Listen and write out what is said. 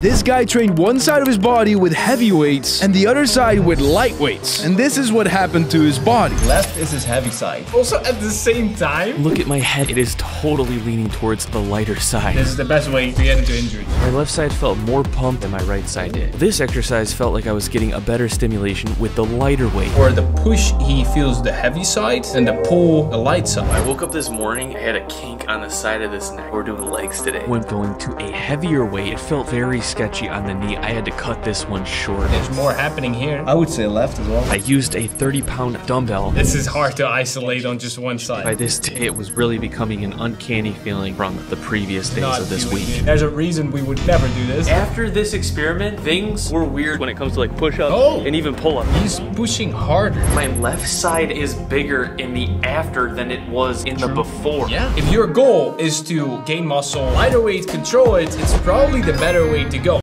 This guy trained one side of his body with heavy weights and the other side with light weights. And this is what happened to his body. Left is his heavy side. Also at the same time, Look at my head. It is totally leaning towards the lighter side. this is the best way to get into injury. My left side felt more pumped than my right side did. This exercise felt like I was getting a better stimulation with the lighter weight. For the push, he feels the heavy side, and the pull, the light side. I woke up this morning, I had a kink on the side of this neck. We're doing legs today. When going to a heavier weight, it felt very sketchy on the knee. I had to cut this one short. There's more happening here. I would say left as well. I used a 30 pound dumbbell. This is hard to isolate on just one side. By this day, it was really becoming an uncanny feeling from the previous days Not of this week. it. There's a reason we would never do this. After this experiment, things were weird when it comes to like push-ups Oh. and even pull-ups. He's pushing harder. My left side is bigger in the after than it was in the before. Yeah. If your goal is to gain muscle, lighter weight, control it, it's probably the better way to go.